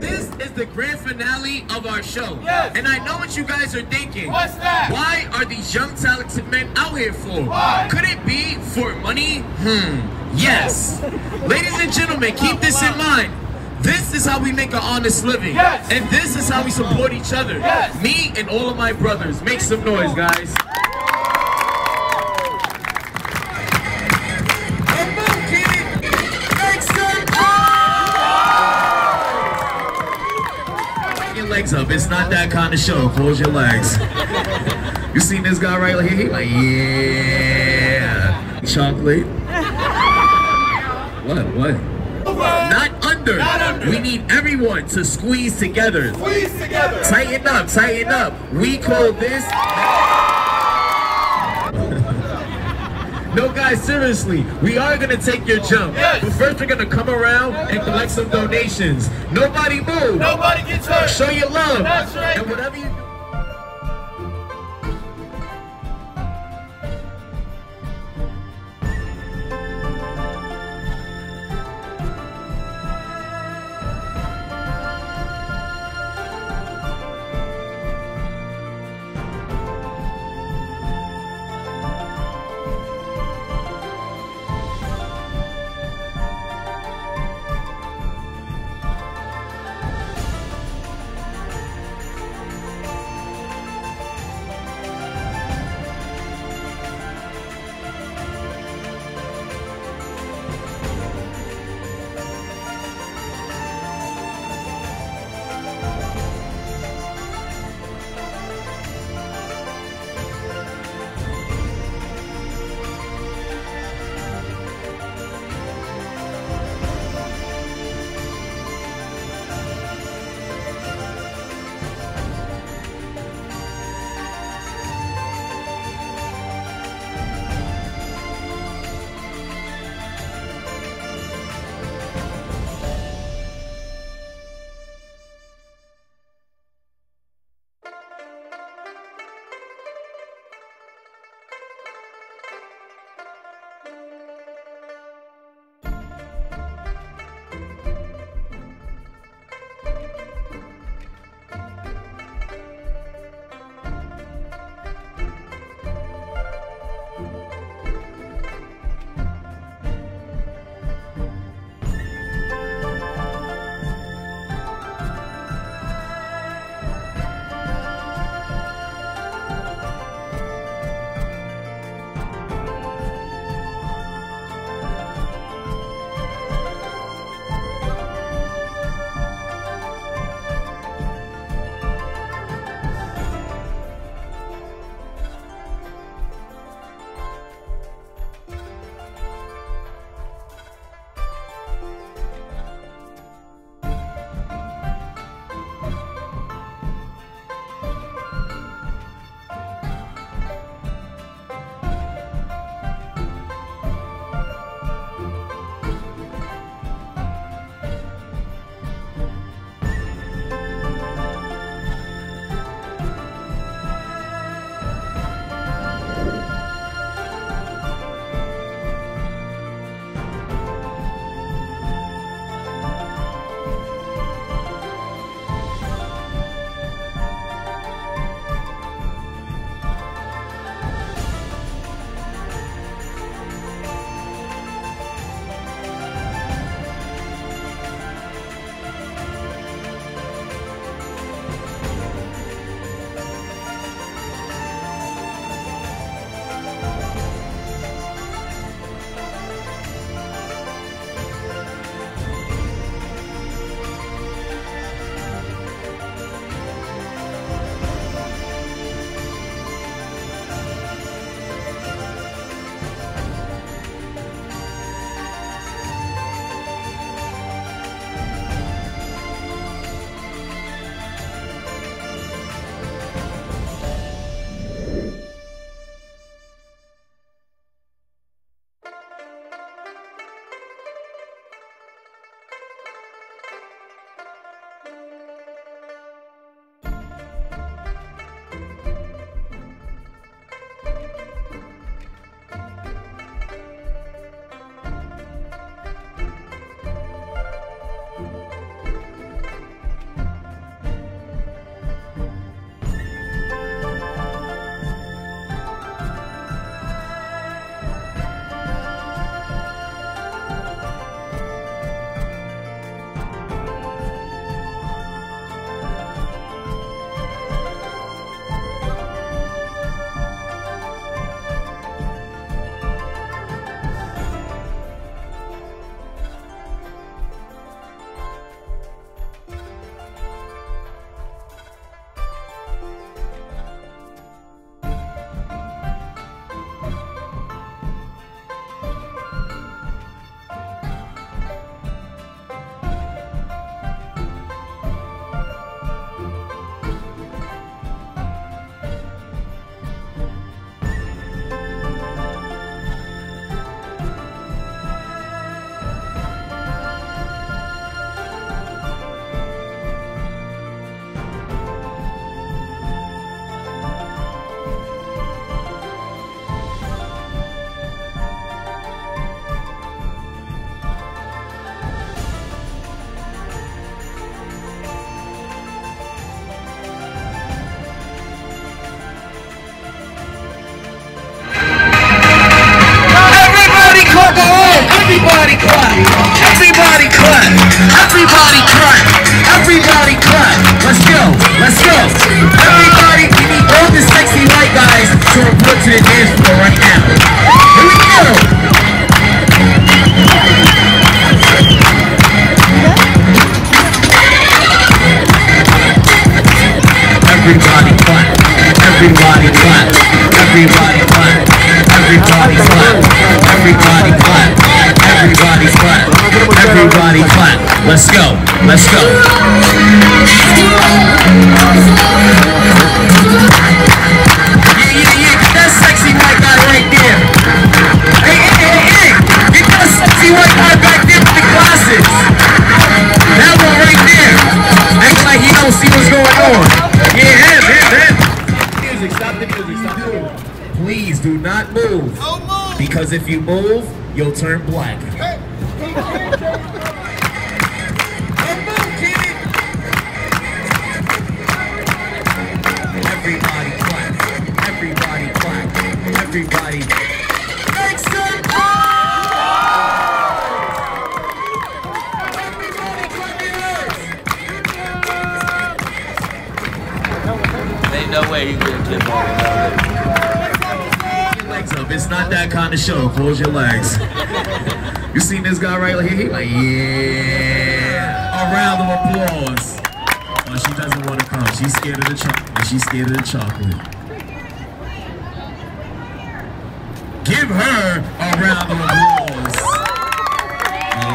This is the grand finale of our show. Yes. And I know what you guys are thinking. What's that? Why are these young talented men out here for? Why? Could it be for money? Hmm. Yes. Ladies and gentlemen, keep this in mind. This is how we make an honest living. Yes. And this is how we support each other. Yes. Me and all of my brothers. Make some noise, guys. Legs up. It's not that kind of show. Close your legs. You seen this guy right here? He like, yeah. Chocolate. What? What? Not under. Not under. We need everyone to squeeze together. Squeeze together. Tighten up, tighten up. We call this. No, guys, seriously, we are gonna take your jump. Yes. But first, we're gonna come around and collect some donations. Nobody move. Nobody gets hurt. Show your love. That's right. And whatever you Everybody clap. Everybody clap. Everybody clap. Let's go. Let's go. Everybody, give me all the sexy white guys to report to the dance floor right now. Here we go. Everybody clap, everybody clap, everybody clap, everybody clap, everybody clap, everybody clap. Let's go. Let's go. Yeah, yeah, yeah. Get that sexy white guy right there. Hey, hey, hey, hey. Get that sexy white guy back there with the glasses. That one right there. Like he don't see what's going on. Yeah, him, him, him. Music, stop the music, stop the music. Please do not move. Because if you move, you'll turn black. Everybody clap. Everybody clap. Everybody. Make some Everybody clap your hands. Ain't no way you gonna clip on legs up. It's not that kind of show. Close your legs. You seen this guy right here? He like, yeah. A round of applause. Oh, she doesn't want to come. She's scared of the chocolate. She's scared of the chocolate. Give her a round of applause.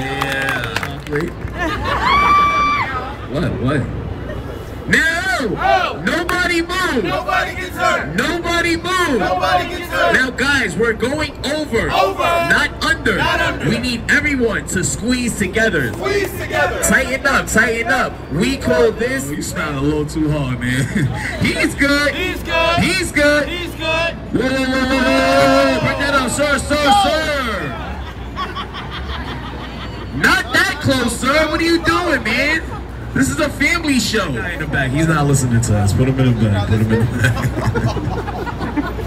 Yeah. Chocolate. What? What? No! Nobody move! Nobody gets hurt. Nobody move! Nobody gets hurt. Now, guys, we're going over. Over. Not under. Not under. We need everyone to squeeze together. Squeeze together. Tighten up, tighten up. We call this. Oh, you smile a little too hard, man. He's good. He's good. He's good. He's good. Whoa, whoa, whoa, whoa. Bring that up, sir, sir, sir. Not that close, sir. What are you doing, man? This is a family show. In the back. He's not listening to us. Put him in the back. Put him in the back.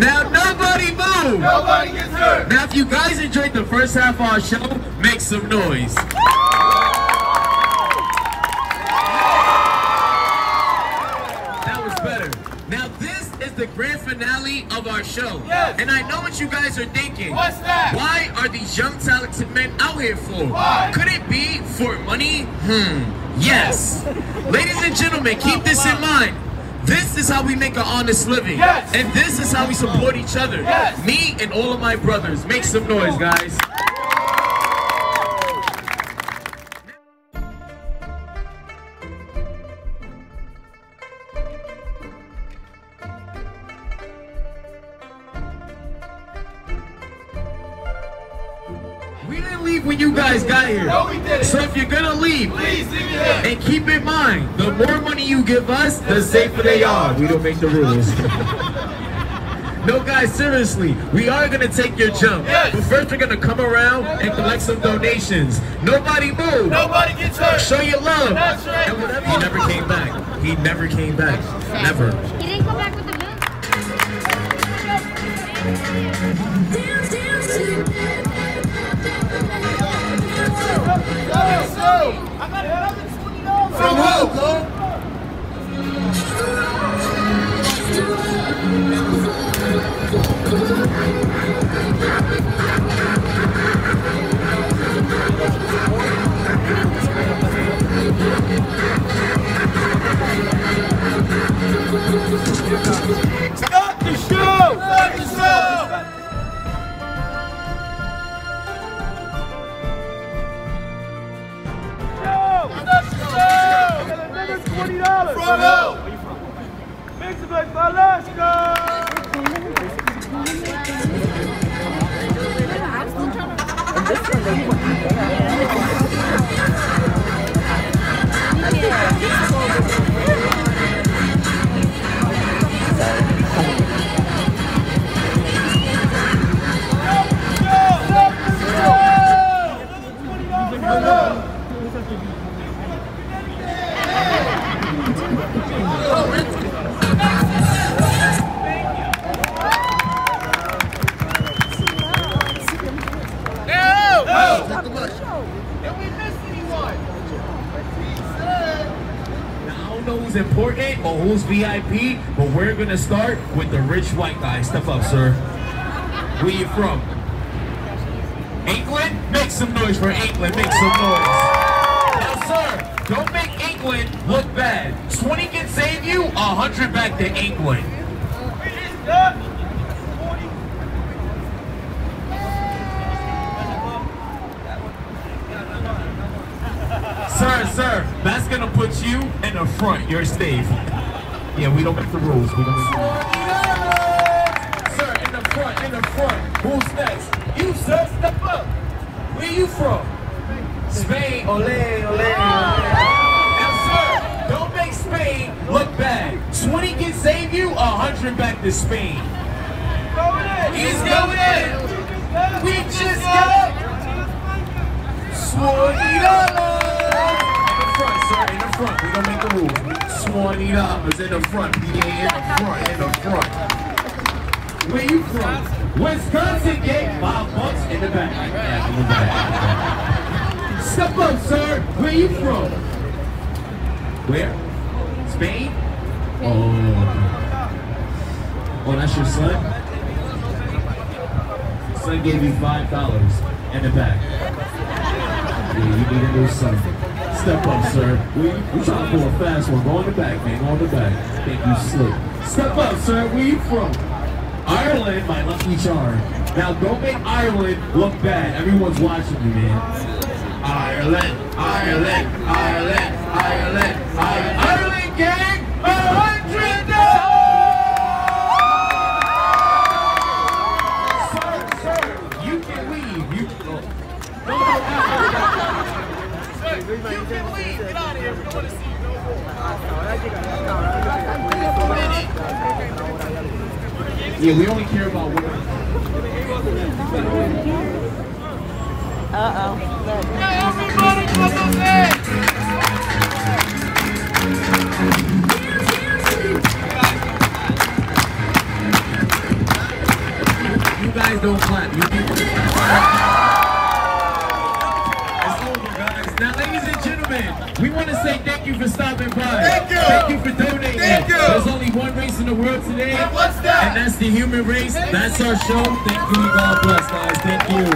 now, nobody move. Nobody gets hurt. Now, if you guys enjoyed the first half of our show, make some noise. That was better. Now, this is the grand finale of our show. Yes. And I know what you guys are thinking. What's that? Why are these young talented men out here for? Why? Could it be for money? Hmm. Yes. Ladies and gentlemen, keep this in mind. This is how we make an honest living. Yes. And this is how we support each other. Yes. Me and all of my brothers. Make some noise, guys. Leave when you guys got here. No, we didn't. So if you're gonna leave, Please leave it here. and keep in mind, the more money you give us, the safer they are. We don't make the rules. no, guys, seriously, we are gonna take your jump. Yes. But first, we're gonna come around and collect some donations. Nobody move. Nobody gets hurt. Show your love. That's right. And whatever. He never came back. He never came back. Never. He didn't come back with the milk. From who? 现在不。Important or who's VIP, but we're gonna start with the rich white guy. Step up, sir. Where you from? England? Make some noise for England. Make some noise. Now, sir, don't make England look bad. 20 can save you, 100 back to England. Sir, sir, that's gonna put you in the front. You're safe. Yeah, we don't make the rules. We don't make the rules. Sir, in the front, in the front. Who's next? You, sir, step up. Where you from? Spain. Ole, ole. Now, sir, don't make Spain look bad. 20 can save you, 100 back to Spain. He's going in. We just got. In the front, sir, in the front. We gonna make the rules. Twenty dollars in the front. PA in the front, in the front. Where you from? Wisconsin gang. Five bucks in the back. Step up, sir. Where you from? Where? Spain? Oh. Oh, that's your son? Son gave you five dollars in the back. Yeah, you need a new son. Step up, sir. We, we trying to pull a fast one. Go in the back, man. Go in the back. Think you slick. Step up, sir. Where you from? Ireland, my lucky charm. Now, don't make Ireland look bad. Everyone's watching you, man. Ireland, Ireland, Ireland, Ireland, Ireland, Ireland gang, a Sir, you leave. Get out of here. We don't want to see you no more. Yeah, we only care about women. Everybody come up there. You guys don't clap. You people We want to say thank you for stopping by. Thank you. Thank you for donating. Thank you. There's only one race in the world today. And what's that? And that's the human race. That's our show. Thank you. God bless, guys. Thank you.